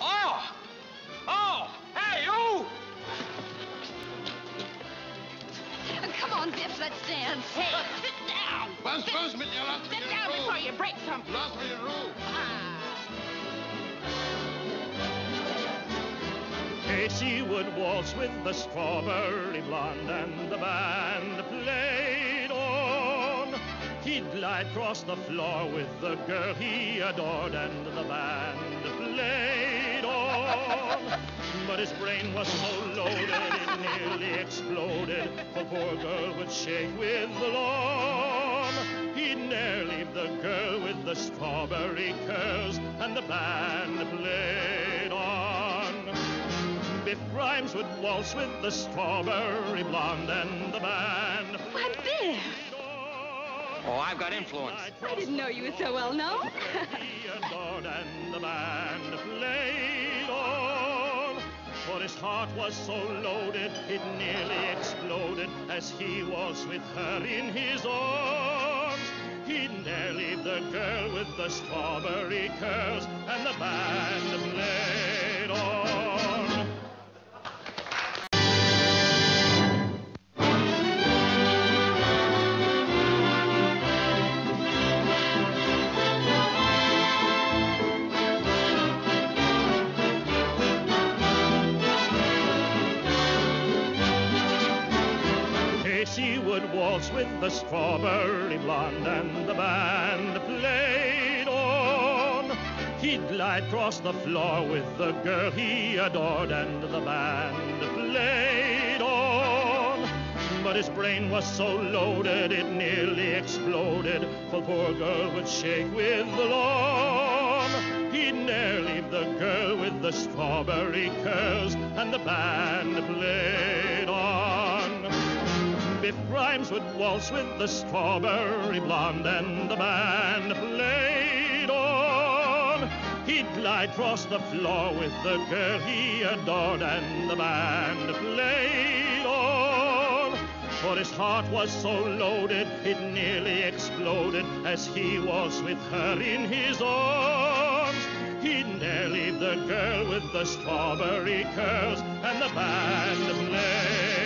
Oh! Oh! Hey, you! Come on, Biff, let's dance. Hey, sit down. Was los mit dir? Lass Sit down Ruhe. before you break something. Lass mich in Ruhe. Ah. Casey would waltz with the strawberry blonde and the band played on. He'd glide across the floor with the girl he adored and the band played on. But his brain was so loaded it nearly exploded. The poor girl would shake with alarm. He'd ne'er leave the girl with the strawberry curls and the band played on. Biff Grimes would waltz with the strawberry blonde and the band. Why, Biff, Oh, I've got influence. I didn't know you were so well known. And the band played on. For his heart was so loaded it nearly exploded as he was with her in his arms. He'd ne'er the girl with the strawberry curls and the band would waltz with the strawberry blonde and the band played on. He'd glide across the floor with the girl he adored and the band played on. But his brain was so loaded it nearly exploded. The poor girl would shake with the alarm. He'd ne'er leave the girl with the strawberry curls and the band played on. Grimes would waltz with the strawberry blonde and the band played on. He'd glide across the floor with the girl he adored and the band played on. For his heart was so loaded it nearly exploded as he was with her in his arms. He'd leave the girl with the strawberry curls and the band played.